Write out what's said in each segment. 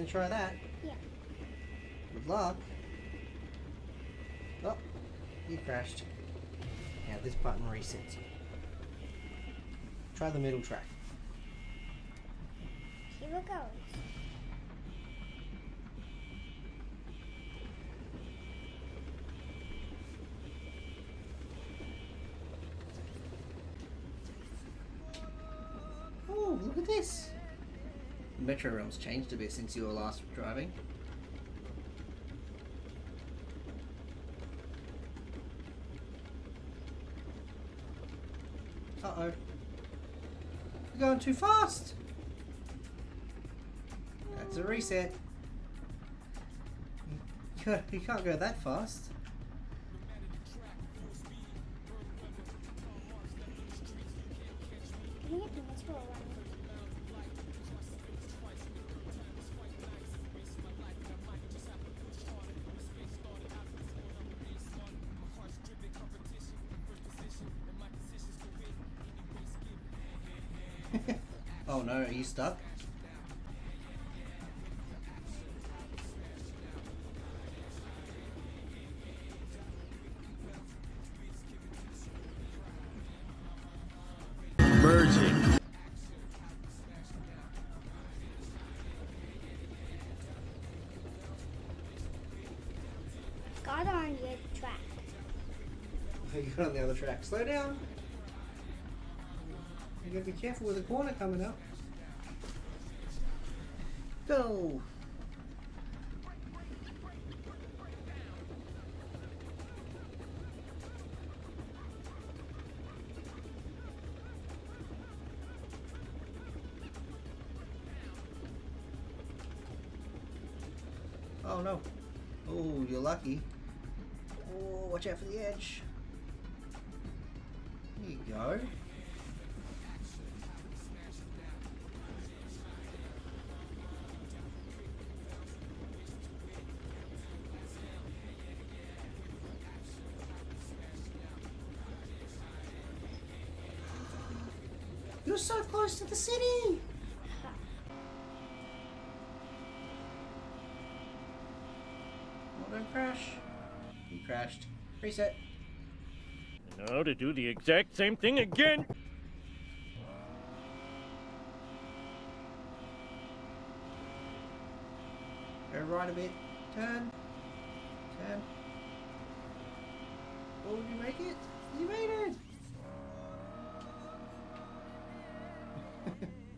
gonna try that? Yeah. Good luck. Oh, you crashed. Now this button resets you. Try the middle track. Here it goes. Oh, look at this! Metro Realm's changed a bit since you were last driving. Uh-oh. You're going too fast! That's a reset. You can't- You can't go that fast. Oh no, are you stuck? Merging. Got on your track. You got on the other track. Slow down. You gotta be careful with the corner coming up. Go. Oh no. Oh, you're lucky. Oh, watch out for the edge. There you go. So close to the city! Oh, don't crash. You crashed. Reset. Now to do the exact same thing again. Go right a bit. Turn. Turn. Oh, did you make it? You made it!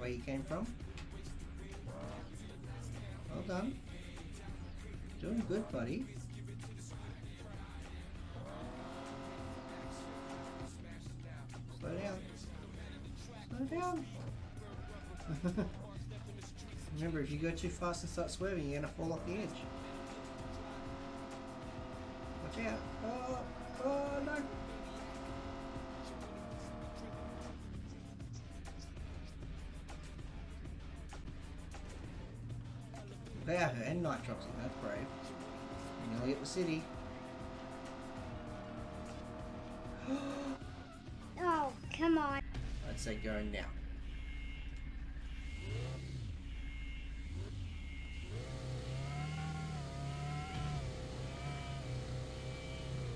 Way you came from. Well done. Doing good, buddy. Slow down. Slow down. Remember, if you go too fast and start swerving, you're gonna fall off the edge. Power and nitroxy, that's brave. You nearly hit the city. Oh, come on. I'd say go now.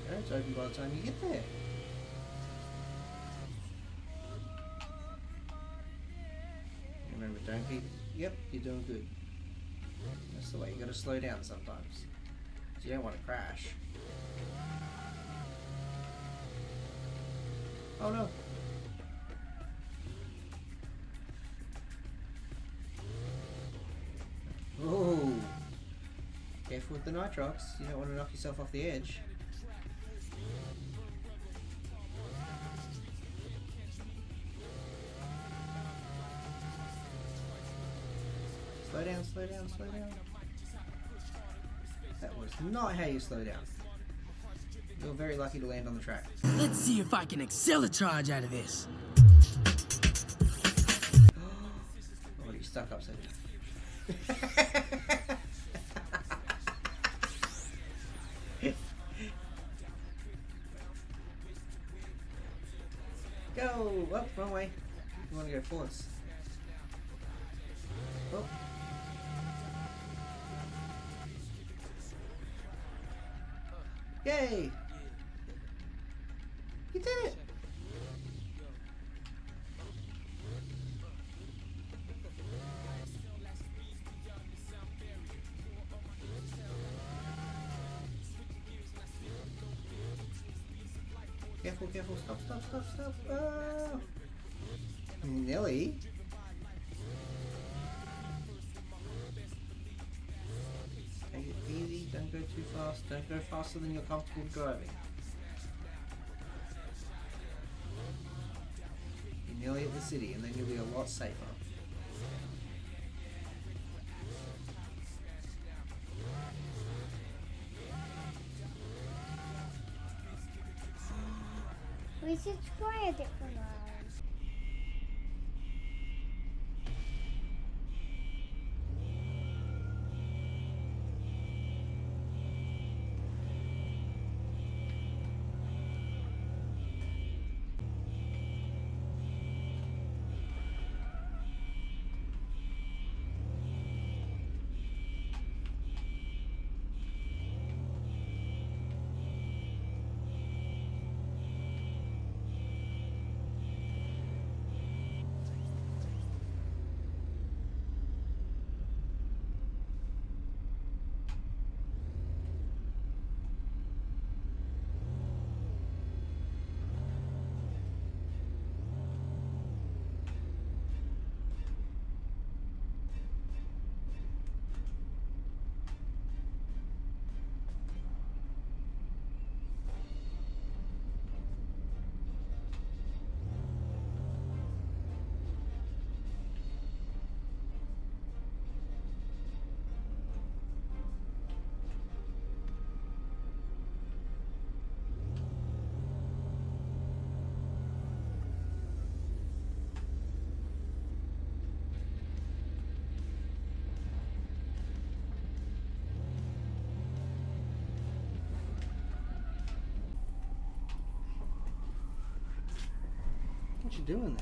Okay, It's open by the time you get there. Remember, don't keep. Yep, you're doing good. That's the way you gotta slow down sometimes. So you don't want to crash. Oh no! Oh! Careful with the nitrox, you don't want to knock yourself off the edge. Slow down, slow down, slow down. That was not how you slow down. You're very lucky to land on the track. Let's see if I can accelerate out of this. Oh, you stuck upside down. go! Up, wrong way. You want to go forwards. Yay! You did it! Careful, careful, stop, stop, stop, stop. Oh. Nelly. Too fast, don't go faster than you're comfortable driving. You're nearly at the city and then you'll be a lot safer. We should try a different one. What you doing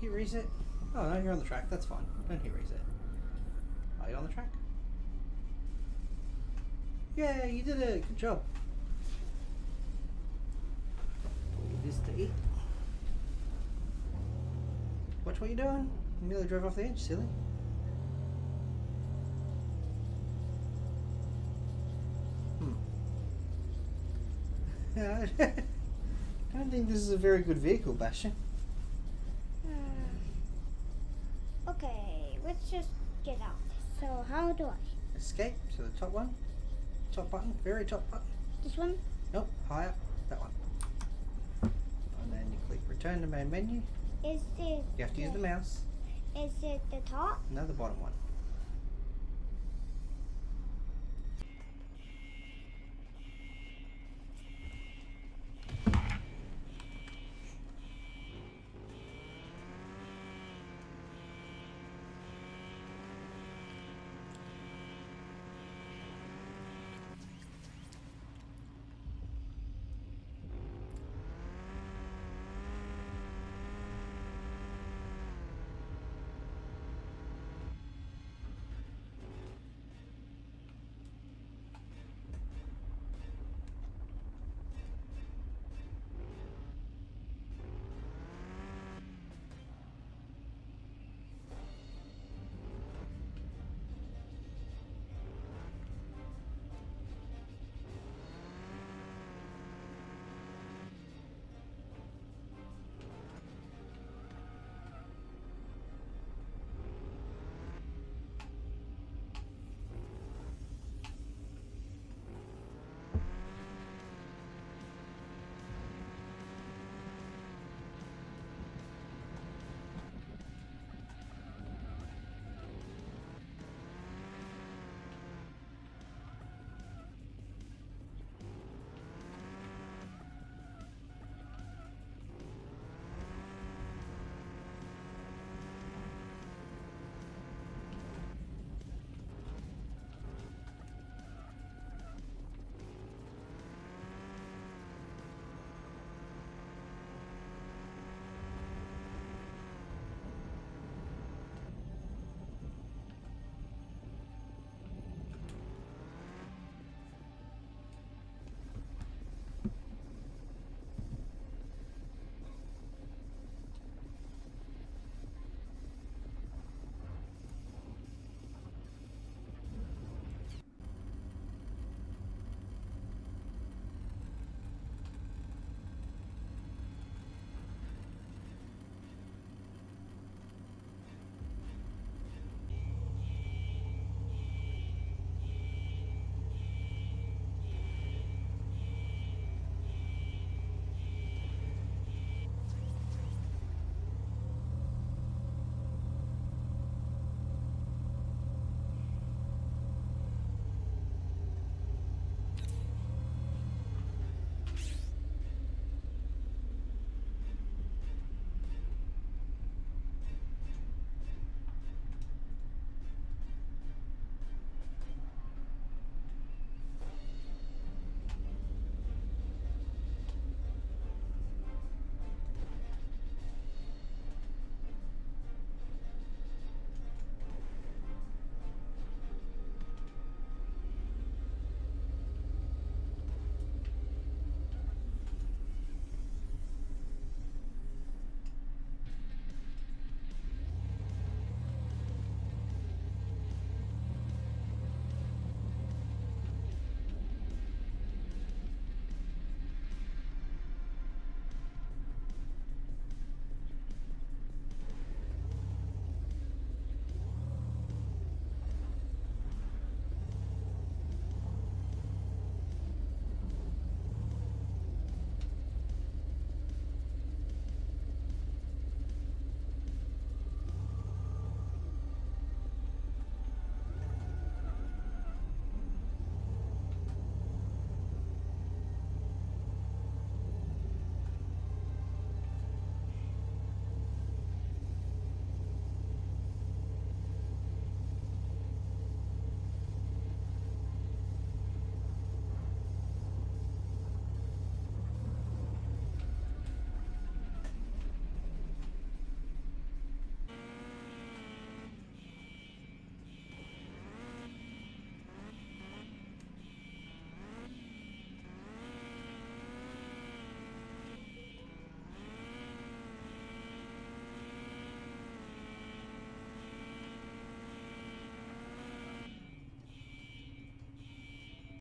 there? Hit it. Oh no, you're on the track. That's fine. Don't he raise it. Are you on the track? Yeah, you did it. Good job. This to eat. Watch what you're doing. You nearly drove off the edge, silly. Hmm. I don't think this is a very good vehicle, Bastian. Hmm. Okay, let's just get out. So how do I? Escape, so the top one. Top button, very top button. This one? Nope, higher, that one. And then you click return to main menu. Is it? You have to use the mouse. Is it the top? No, the bottom one.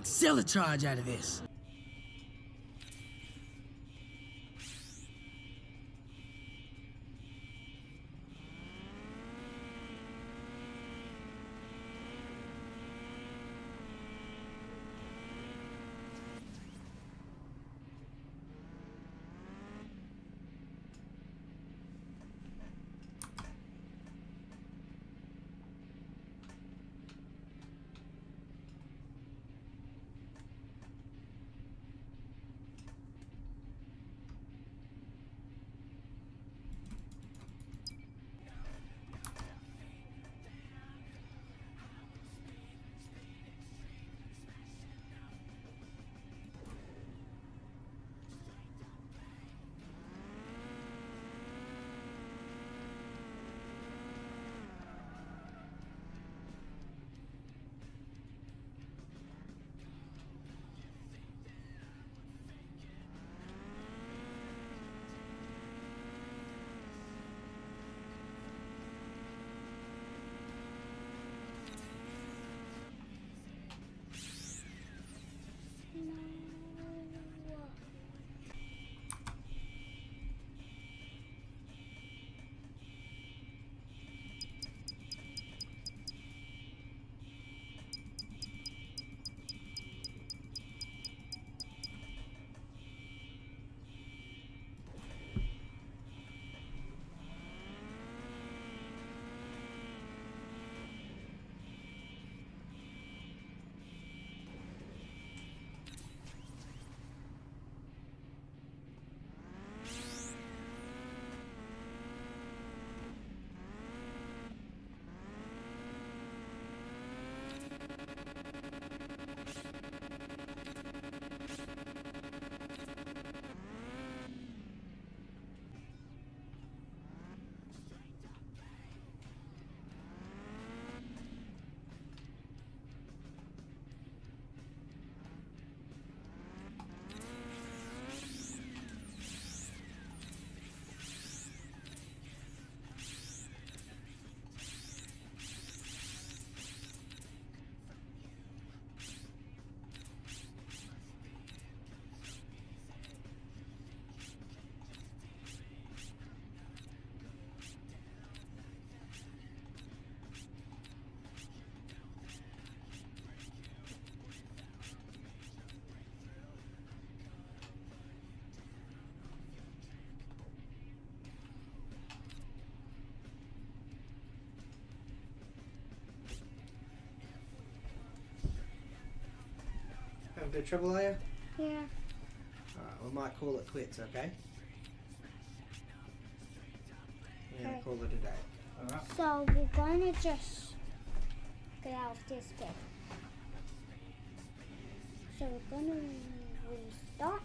Accelercharge out of this. Having a bit of trouble, are you? Yeah. Alright, we might call it quits, okay? We're gonna Okay. call it a day. Alright? So we're gonna just get out of this bit. So we're gonna restart